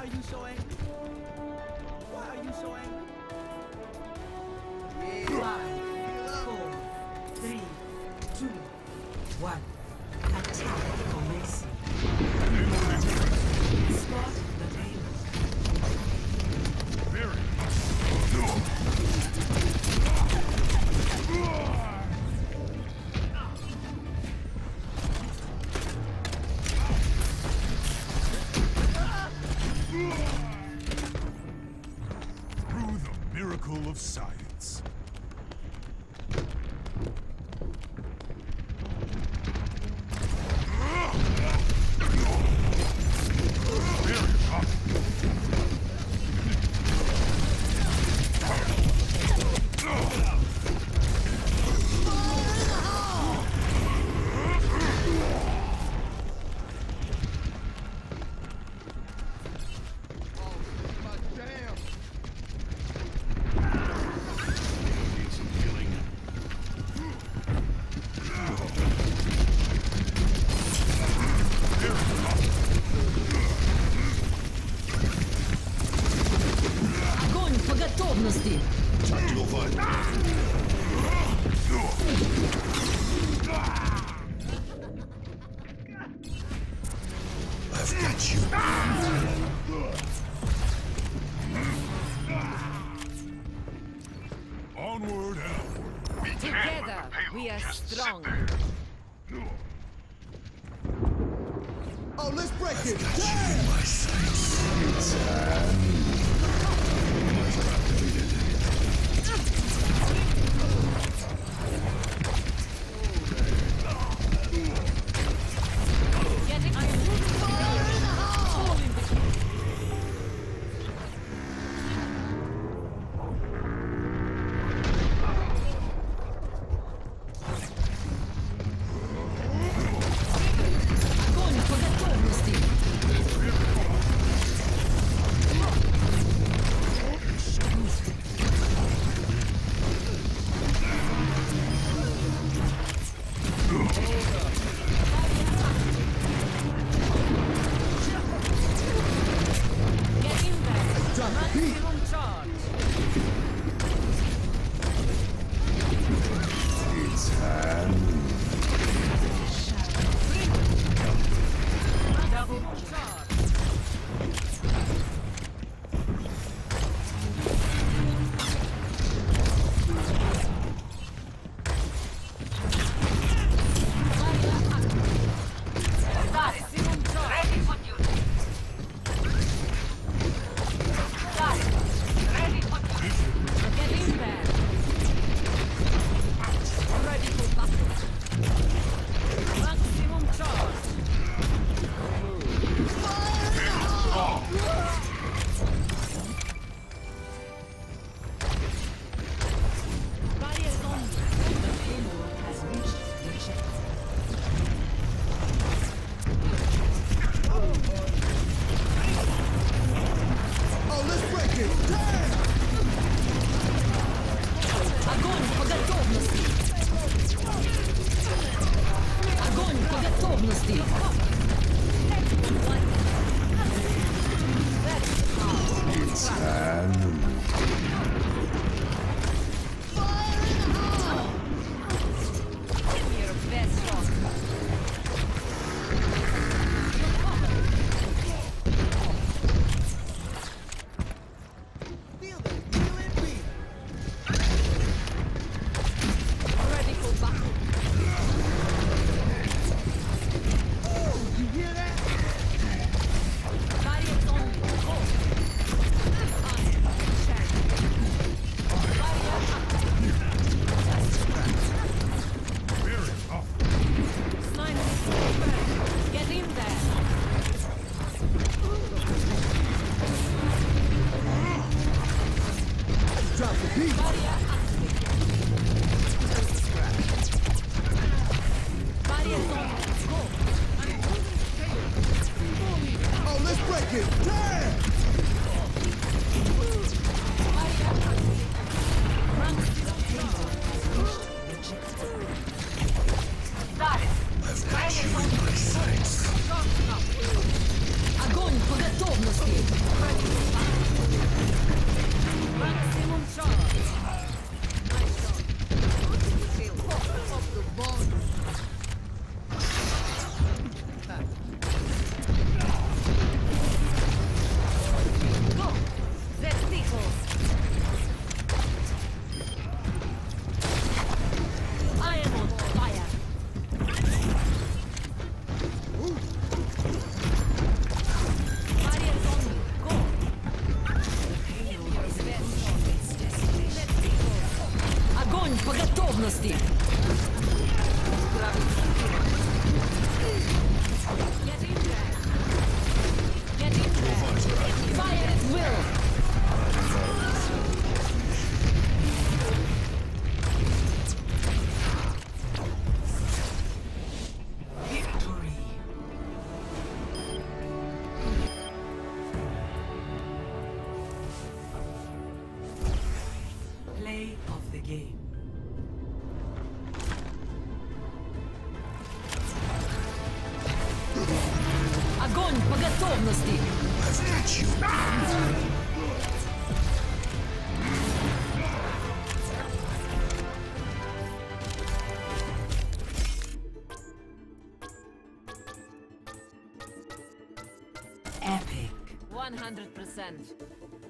are you so angry? Why are you so angry? Five, four, three, two, one. Attack I've got you. Onward and Together, we are strong. Oh, let's break it. my sights. drop the beat. Oh, let's break it. Damn! I've got you in my sights. Огонь по готовности! Of the game. Огонь по готовности! Epic. 100%.